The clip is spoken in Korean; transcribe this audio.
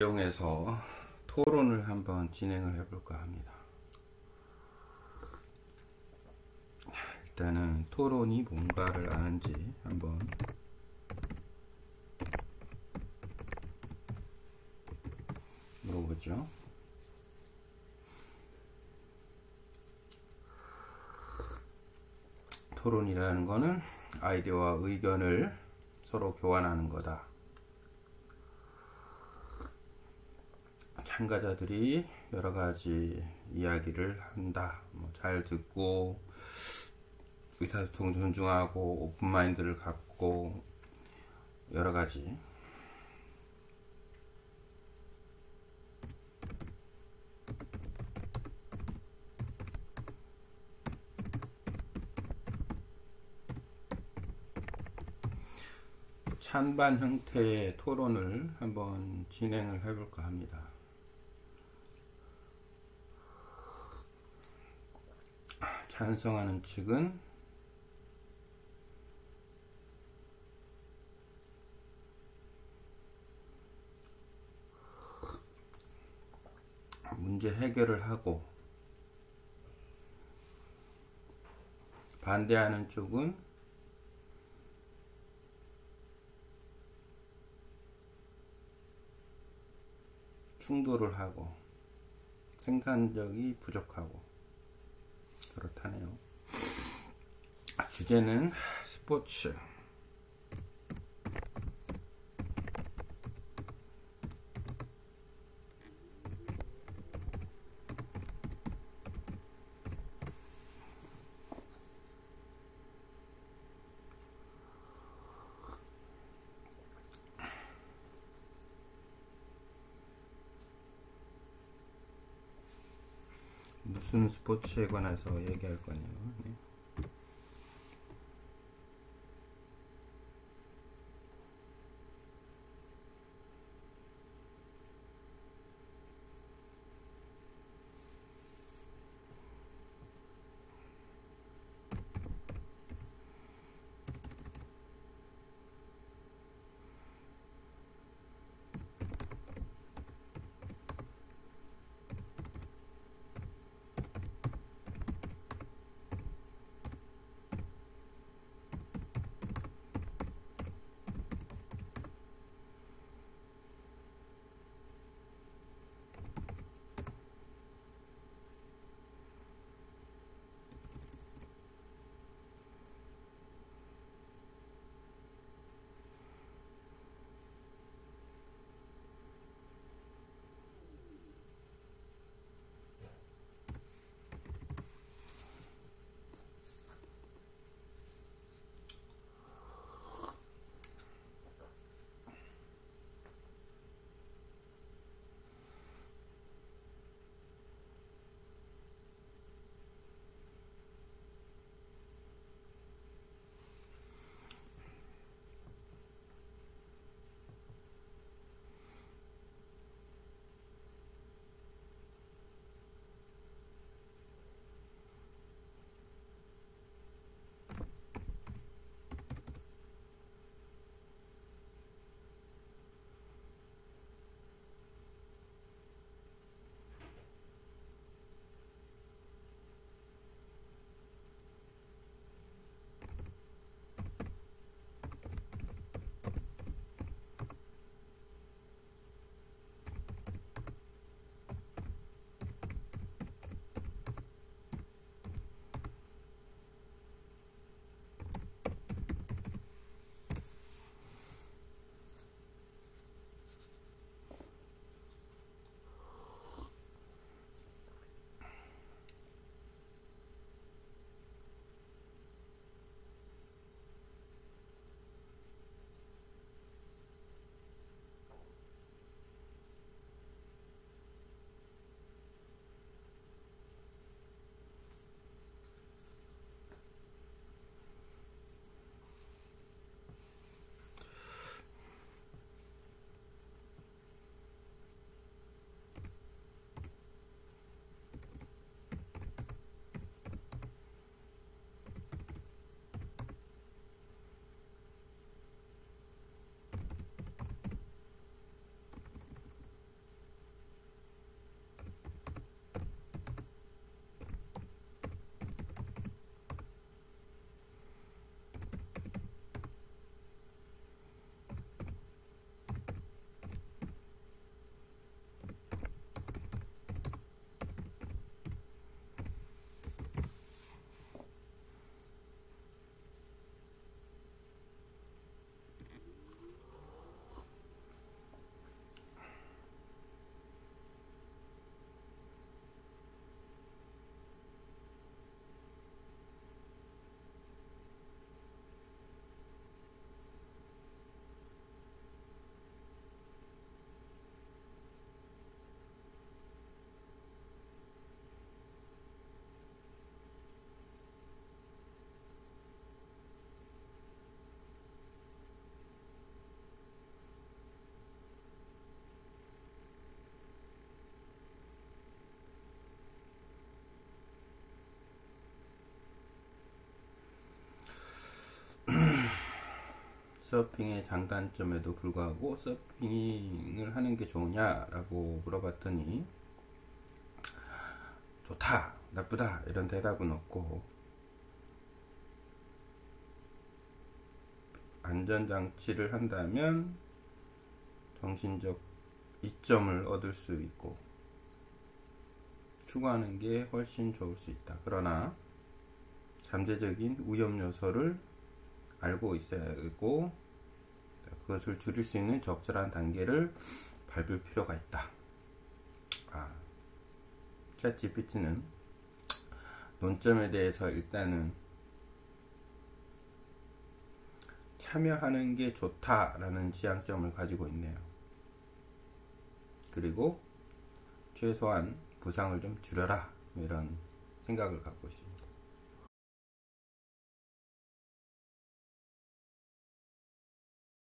이용해서 토론을 한번 진행을 해볼까 합니다. 일단은 토론이 뭔가를 아는지 한번 물어보죠. 토론이라는 것은 아이디어와 의견을 서로 교환하는 거다. 참가자들이 여러 가지 이야기를 한다. 뭐 잘 듣고 의사소통 존중하고 오픈 마인드를 갖고 여러 가지 찬반 형태의 토론을 한번 진행을 해볼까 합니다. 찬성하는 측은 문제 해결을 하고 반대하는 쪽은 충돌을 하고 생산력이 부족하고 그렇다네요. 주제는 스포츠. 무슨 스포츠에 관해서 얘기할 거냐요. 네. 서핑의 장단점에도 불구하고 서핑을 하는 게 좋으냐라고 물어봤더니 좋다, 나쁘다 이런 대답은 없고 안전장치를 한다면 정신적 이점을 얻을 수 있고 추구하는 게 훨씬 좋을 수 있다. 그러나 잠재적인 위험 요소를 알고 있어야 하고 그것을 줄일 수 있는 적절한 단계를 밟을 필요가 있다. 아, 챗 GPT는 논점에 대해서 일단은 참여하는 게 좋다라는 지향점을 가지고 있네요. 그리고 최소한 부상을 좀 줄여라 이런 생각을 갖고 있습니다.